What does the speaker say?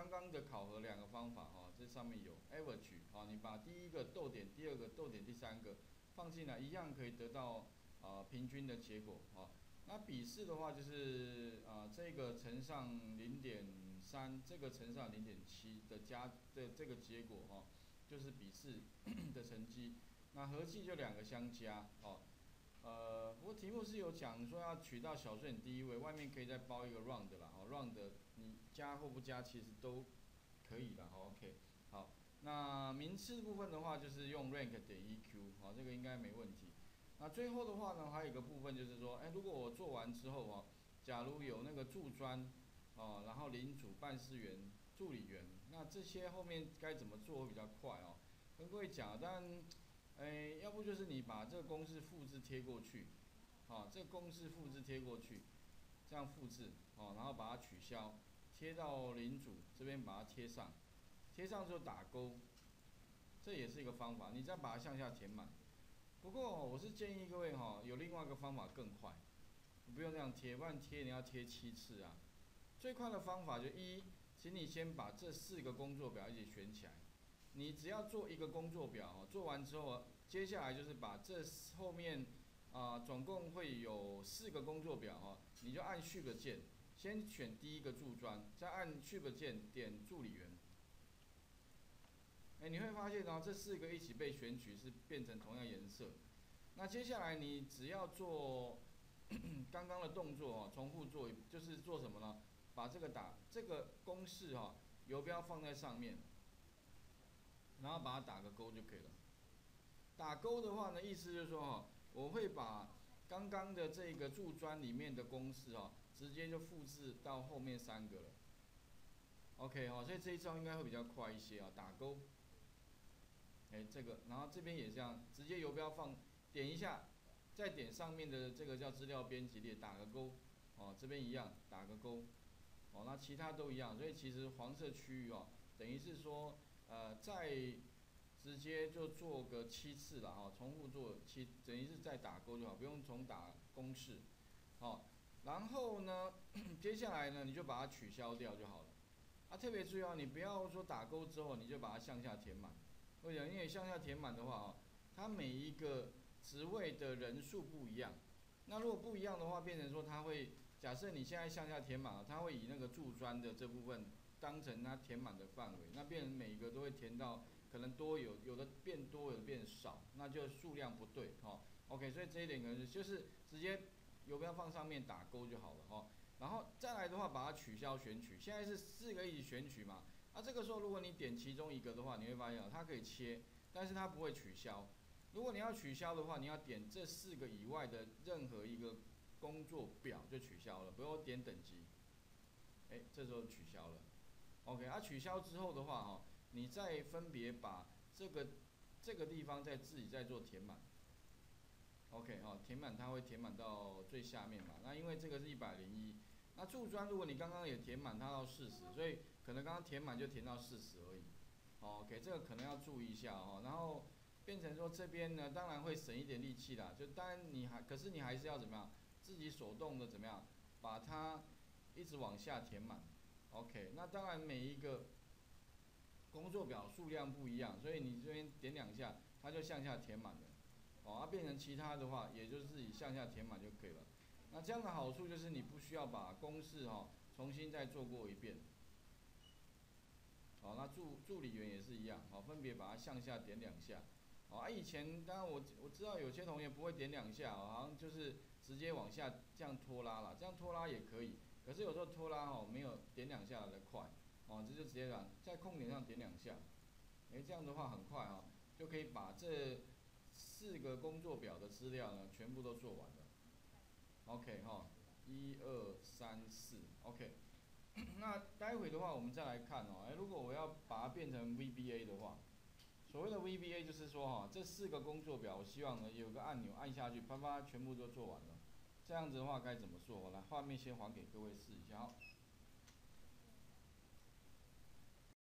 刚刚的考核两个方法哈，这上面有 average 啊，你把第一个逗点、第二个逗点、第三个放进来，一样可以得到啊平均的结果啊。那笔试的话就是啊这个乘上零点三，这个乘上零点七的加的这个结果哈，就是笔试的成绩。那合计就两个相加哦。呃，不过题目是有讲说要取到小数点第一位，外面可以再包一个 round 啦，哦，round 你加或不加其实都可以的，好，OK，好，那名次部分的话就是用 rank 点 EQ，好，这个应该没问题。那最后的话呢，还有一个部分就是说，哎，如果我做完之后啊，假如有那个驻专，哦，然后领主、办事员、助理员，那这些后面该怎么做会比较快哦？跟各位讲，但。哎，要不就是你把这个公式复制贴过去，啊，这个公式复制贴过去，这样复制，哦，然后把它取消，贴到领主这边把它贴上，贴上之后打勾，这也是一个方法。你再把它向下填满。不过我是建议各位哈，有另外一个方法更快，你不用这样贴，不然贴你要贴七次啊。最快的方法就一，请你先把这四个工作表一起选起来。你只要做一个工作表哦，做完之后，接下来就是把这后面啊，总共会有四个工作表哦，你就按 Shift 键，先选第一个柱砖，再按 Shift 键点助理员。哎，你会发现哦，这四个一起被选取是变成同样颜色。那接下来你只要做 刚刚的动作哦，重复做，就是做什么呢？把这个打这个公式哈，游标放在上面。把它打个勾就可以了。打勾的话呢，意思就是说哈，我会把刚刚的这个柱砖里面的公式哈，直接就复制到后面三个了。OK 哈，所以这一招应该会比较快一些啊。打勾，哎，这个，然后这边也这样，直接游标放，点一下，再点上面的这个叫资料编辑列，打个勾，哦，这边一样，打个勾，哦，那其他都一样，所以其实黄色区域哦，等于是说。呃，在直接就做个七次了哈，重复做七，等于是再打勾就好，不用重打公式，好，然后呢，接下来呢，你就把它取消掉就好了。啊，特别注意哦，你不要说打勾之后你就把它向下填满，为什么？因为向下填满的话哦，它每一个职位的人数不一样，那如果不一样的话，变成说它会，假设你现在向下填满了，它会以那个柱砖的这部分。当成它填满的范围，那变成每一个都会填到，可能多有有的变多，有的变少，那就数量不对哈。OK，所以这一点可能是就是直接游标放上面打勾就好了哈。然后再来的话，把它取消选取，现在是四个一起选取嘛。那这个时候如果你点其中一个的话，你会发现它可以切，但是它不会取消。如果你要取消的话，你要点这四个以外的任何一个工作表就取消了，不用点等级。哎，这时候取消了。OK，啊，取消之后的话，哈，你再分别把这个这个地方再自己再做填满。OK，哈，填满它会填满到最下面嘛？那因为这个是一百零一，那柱砖如果你刚刚也填满它到四十，所以可能刚刚填满就填到四十而已。OK，这个可能要注意一下哦。然后变成说这边呢，当然会省一点力气啦。就当然你还，可是你还是要怎么样？自己手动的怎么样？把它一直往下填满。OK，那当然每一个工作表数量不一样，所以你这边点两下，它就向下填满了。哦，它变成其他的话，也就是自己向下填满就可以了。那这样的好处就是你不需要把公式哈重新再做过一遍。好，那助助理员也是一样，好，分别把它向下点两下。好，啊，以前当然我我知道有些同学不会点两下，好像就是直接往下这样拖拉了，这样拖拉也可以。可是有时候拖拉哦，没有点两下来的快，哦，这就直接了在空点上点两下，哎，这样的话很快哦，就可以把这四个工作表的资料呢全部都做完了。OK 哈，一二三四，OK。那待会的话我们再来看哦，哎，如果我要把它变成 VBA 的话，所谓的 VBA 就是说哈，这四个工作表，我希望呢有个按钮按下去，啪啪全部都做完了。这样子的话该怎么做？我来，画面先还给各位试一下哦。